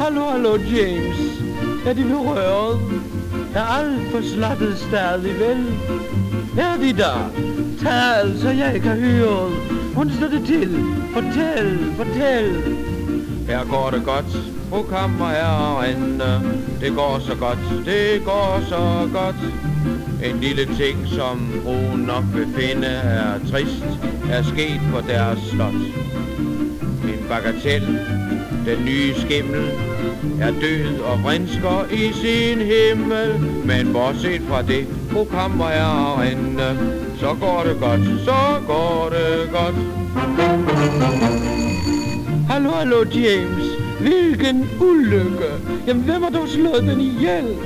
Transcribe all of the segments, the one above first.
Hallo, hallo, James. Er de berøret? Er alt for slappet stadig, vel? Er de der? Tal, så jeg kan høre. Hun står det til. Fortæl, fortæl. Her går det godt, fru kammerherrinde. Det går så godt, det går så godt. En lille ting, som hun nok vil finde er trist, er sket på deres slot. En bagatel, den nye skimmel, er død og vrinsker i sin himmel. Men bortset fra det, fru kammerherrinde, så går det godt, så går det godt. Hallo, hallo, James. Hvilken ulykke. Jamen, hvem har dog slået den ihjel?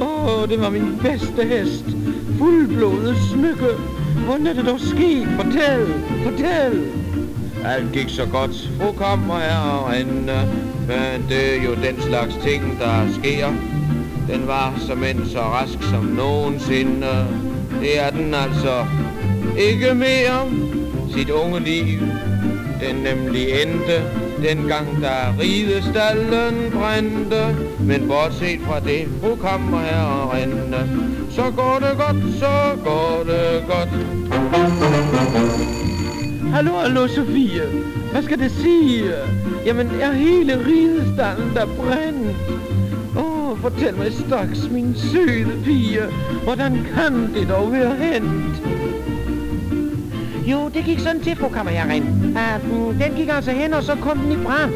Åh, oh, det var min bedste hest. Fuldblodet smykke. Hvordan er det dog sket? Fortæl, fortæl. Alt gik så godt, fru kommer herinde, men det er jo den slags ting, der sker. Den var som en så rask som nogensinde. Det er den altså ikke mere. Sit unge liv, den nemlig endte, dengang der ridestallen brændte. Men bortset fra det, fru kommer her og rende, så går det godt, så går det godt. Hallo, hallo, Sofie. Hvad skal det sige? Jamen, er hele ridestallen der brændt? Åh, oh, fortæl mig straks, min søde pige. Hvordan kan det dog være hent? Jo, det gik sådan til, fru kammerherren. um, den gik altså hen, og så kom den i brand.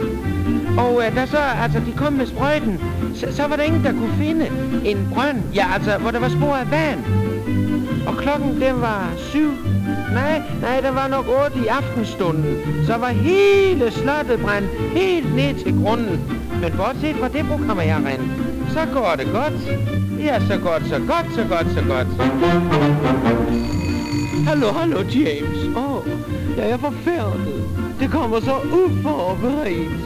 Og uh, da så, altså, de kom med sprøjten, så, så var der ingen, der kunne finde en brønd. Ja, altså, hvor der var spor af vand. Og klokken, den var syv. Nej, nej, der var nok otte i aftenstunden. Så var hele slottet brændt helt ned til grunden. Men bortset fra det, fru kammerherren, så går det godt. Ja, så godt, så godt, så godt, så godt. Hallo, hallo, James. Åh, oh, jeg er forfærdet. Det kommer så uforberedt.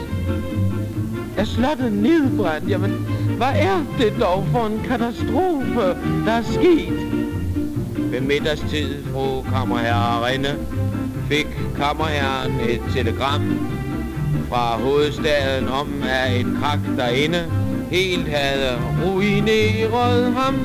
Er slottet nedbrændt? Jamen, hvad er det dog for en katastrofe, der er sket? Ved middagstid, fru kammerherrerinde, fik kammerherren et telegram fra hovedstaden om, at et krak derinde helt havde ruineret ham.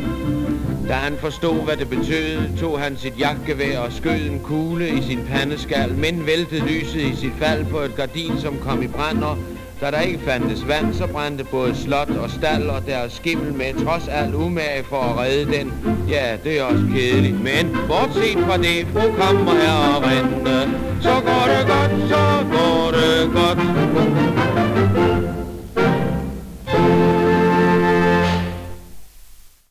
Da han forstod, hvad det betød, tog han sit jagtgevær og skød en kugle i sin pandeskal, men væltede lyset i sit fald på et gardin, som kom i brænder. Da der ikke fandtes vand, så brændte både slot og stald og deres skimmel med trods alt umage for at redde den. Ja, det er også kedeligt, men bortset fra det, fru kommer her og rente, så går det godt, så går det godt.